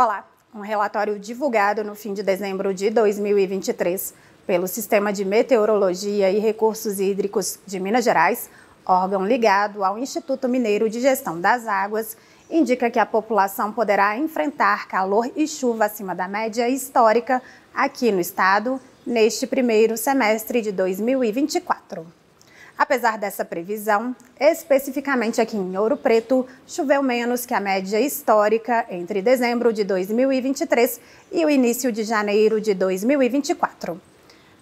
Olá, um relatório divulgado no fim de dezembro de 2023 pelo Sistema de Meteorologia e Recursos Hídricos de Minas Gerais, órgão ligado ao Instituto Mineiro de Gestão das Águas, indica que a população poderá enfrentar calor e chuva acima da média histórica aqui no estado neste primeiro semestre de 2024. Apesar dessa previsão, especificamente aqui em Ouro Preto, choveu menos que a média histórica entre dezembro de 2023 e o início de janeiro de 2024.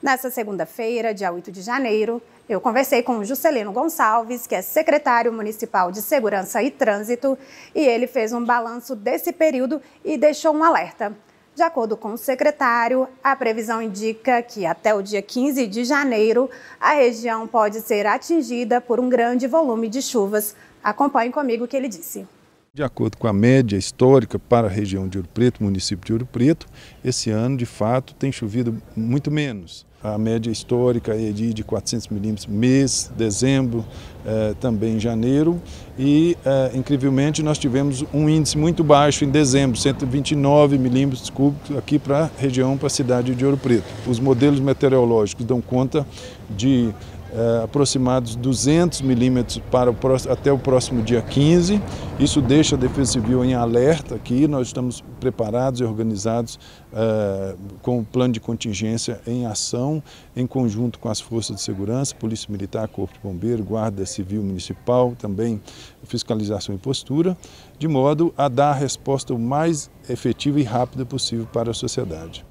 Nessa segunda-feira, dia 8 de janeiro, eu conversei com Juscelino Gonçalves, que é secretário municipal de Segurança e Trânsito, e ele fez um balanço desse período e deixou um alerta. De acordo com o secretário, a previsão indica que até o dia 15 de janeiro a região pode ser atingida por um grande volume de chuvas. Acompanhe comigo o que ele disse. De acordo com a média histórica para a região de Ouro Preto, município de Ouro Preto, esse ano, de fato, tem chovido muito menos. A média histórica é de 400 milímetros mês, dezembro, eh, também janeiro. E, eh, incrivelmente, nós tivemos um índice muito baixo em dezembro, 129 milímetros cúbicos aqui para a região, para a cidade de Ouro Preto. Os modelos meteorológicos dão conta de é, aproximados 200 milímetros para o, até o próximo dia 15. Isso deixa a Defesa Civil em alerta aqui. Nós estamos preparados e organizados é, com o plano de contingência em ação, em conjunto com as forças de segurança, Polícia Militar, Corpo de Bombeiro, Guarda Civil Municipal, também fiscalização e postura, de modo a dar a resposta o mais efetiva e rápida possível para a sociedade.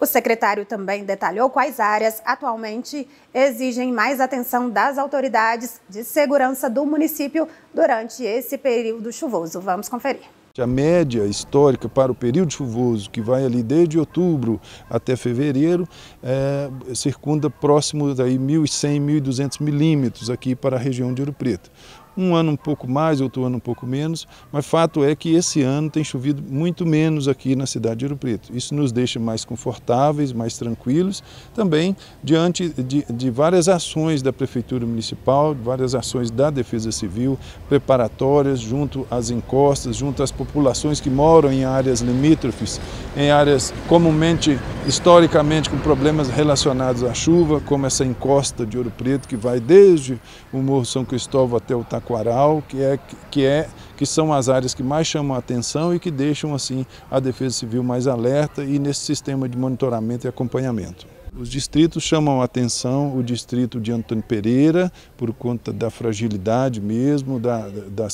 O secretário também detalhou quais áreas atualmente exigem mais atenção das autoridades de segurança do município durante esse período chuvoso. Vamos conferir. A média histórica para o período chuvoso, que vai ali desde outubro até fevereiro, é, circunda próximo de 1.100, 1.200 milímetros aqui para a região de Ouro Preto um ano um pouco mais, outro ano um pouco menos, mas fato é que esse ano tem chovido muito menos aqui na cidade de Ouro Preto. Isso nos deixa mais confortáveis, mais tranquilos, também diante de, de várias ações da Prefeitura Municipal, várias ações da Defesa Civil, preparatórias junto às encostas, junto às populações que moram em áreas limítrofes, em áreas comumente, historicamente, com problemas relacionados à chuva, como essa encosta de Ouro Preto, que vai desde o Morro São Cristóvão até o Taquari, Taquaral, que, é, que, é, que são as áreas que mais chamam a atenção e que deixam assim a Defesa Civil mais alerta e nesse sistema de monitoramento e acompanhamento. Os distritos chamam a atenção o distrito de Antônio Pereira, por conta da fragilidade mesmo, da, da,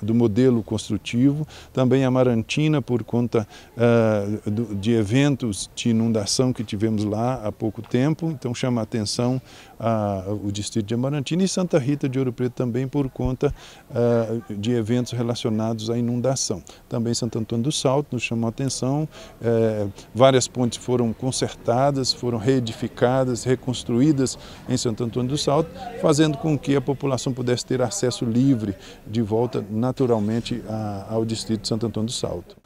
do modelo construtivo. Também a Marantina, por conta uh, do, de eventos de inundação que tivemos lá há pouco tempo. Então chama a atenção uh, o distrito de Amarantina e Santa Rita de Ouro Preto também por conta de eventos relacionados à inundação. Também Santo Antônio do Salto nos chamou a atenção. Eh, várias pontes foram consertadas, foram reedificadas edificadas, reconstruídas em Santo Antônio do Salto, fazendo com que a população pudesse ter acesso livre de volta naturalmente ao distrito de Santo Antônio do Salto.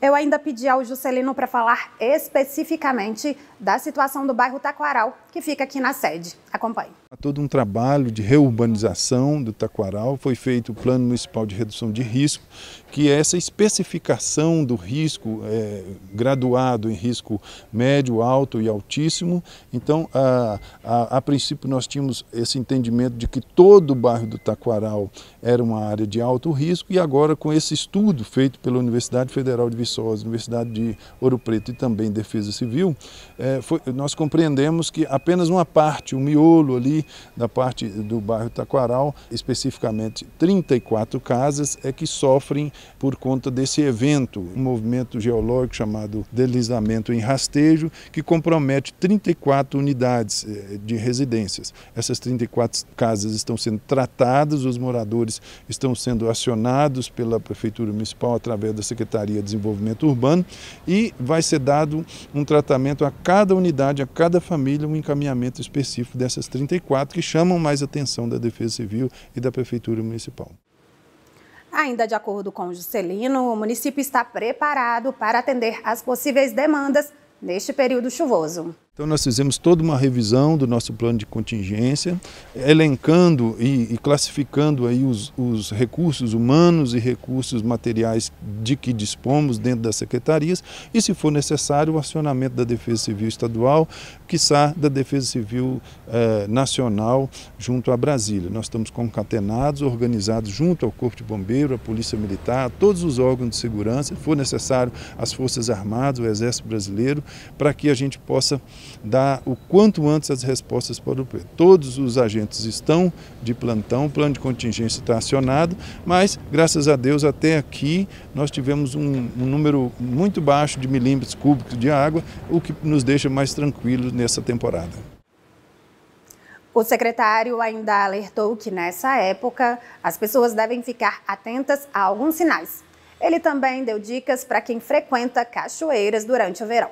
Eu ainda pedi ao Juscelino para falar especificamente da situação do bairro Taquaral, que fica aqui na sede. Acompanhe. Todo um trabalho de reurbanização do Taquaral, foi feito o Plano Municipal de Redução de Risco, que é essa especificação do risco é, graduado em risco médio, alto e altíssimo. Então, a, a, a, princípio, nós tínhamos esse entendimento de que todo o bairro do Taquaral era uma área de alto risco e agora, com esse estudo feito pela Universidade Federal de Viçosa, Universidade de Ouro Preto e também Defesa Civil, é, foi, nós compreendemos que apenas uma parte, o um miolo ali da parte do bairro Taquaral, especificamente 34 casas, é que sofrem por conta desse evento, um movimento geológico chamado deslizamento em rastejo, que compromete 34 unidades é, de residências. Essas 34 casas estão sendo tratadas, os moradores estão sendo acionados pela Prefeitura Municipal através da Secretaria de Desenvolvimento Urbano e vai ser dado um tratamento a cada unidade, a cada família, um encaminhamento específico dessas 34 que chamam mais atenção da Defesa Civil e da Prefeitura Municipal. Ainda de acordo com o Juscelino, o município está preparado para atender às possíveis demandas neste período chuvoso. Então nós fizemos toda uma revisão do nosso plano de contingência, elencando e, e classificando aí os, os, recursos humanos e recursos materiais de que dispomos dentro das secretarias e, se for necessário, o acionamento da Defesa Civil Estadual, quiçá da Defesa Civil eh, Nacional junto a Brasília. Nós estamos concatenados, organizados junto ao Corpo de Bombeiro, a Polícia Militar, todos os órgãos de segurança, se for necessário, as Forças Armadas, o Exército Brasileiro, para que a gente possa dar o quanto antes as respostas para o. Todos os agentes estão de plantão, o plano de contingência está acionado, mas, graças a Deus, até aqui nós tivemos um, um número muito baixo de milímetros cúbicos de água, o que nos deixa mais tranquilos nessa temporada. O secretário ainda alertou que nessa época as pessoas devem ficar atentas a alguns sinais. Ele também deu dicas para quem frequenta cachoeiras durante o verão.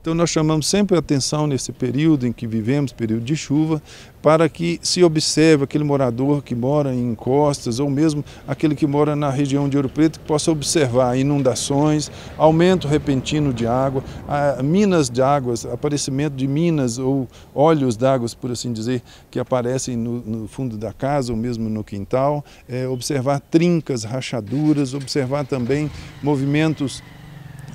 Então nós chamamos sempre a atenção nesse período em que vivemos, período de chuva, para que se observe aquele morador que mora em encostas ou mesmo aquele que mora na região de Ouro Preto que possa observar inundações, aumento repentino de água, minas de águas, aparecimento de minas ou óleos d'água, por assim dizer, que aparecem no, no, fundo da casa ou mesmo no quintal, é, observar trincas, rachaduras, observar também movimentos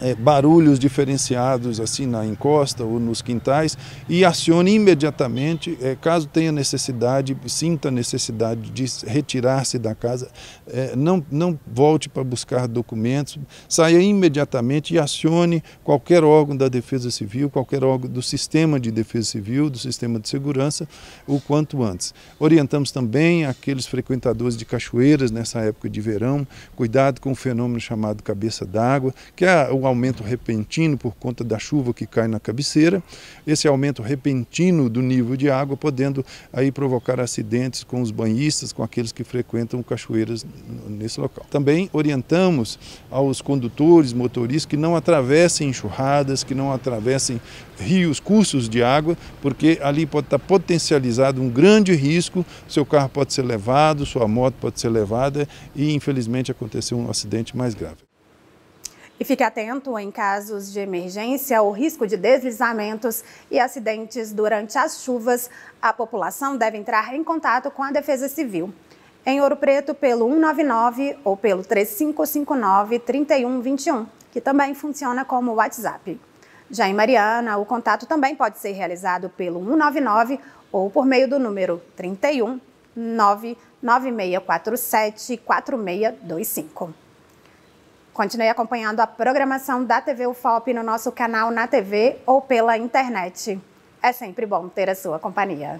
é, barulhos diferenciados assim na encosta ou nos quintais e acione imediatamente, é, caso tenha necessidade, sinta necessidade de retirar-se da casa, é, não, não volte para buscar documentos, saia imediatamente e acione qualquer órgão da Defesa Civil, qualquer órgão do sistema de defesa civil, do sistema de segurança, o quanto antes. Orientamos também aqueles frequentadores de cachoeiras nessa época de verão, cuidado com o fenômeno chamado cabeça d'água, que é o aumento repentino por conta da chuva que cai na cabeceira, esse aumento repentino do nível de água podendo aí provocar acidentes com os banhistas, com aqueles que frequentam cachoeiras nesse local. Também orientamos aos condutores, motoristas que não atravessem enxurradas, que não atravessem rios, cursos de água, porque ali pode estar potencializado um grande risco, seu carro pode ser levado, sua moto pode ser levada e infelizmente acontecer um acidente mais grave. E fique atento em casos de emergência ou risco de deslizamentos e acidentes durante as chuvas. A população deve entrar em contato com a Defesa Civil. Em Ouro Preto, pelo 199 ou pelo 3559-3121, que também funciona como WhatsApp. Já em Mariana, o contato também pode ser realizado pelo 199 ou por meio do número 31 99647 4625. Continue acompanhando a programação da TV UFOP no nosso canal na TV ou pela internet. É sempre bom ter a sua companhia.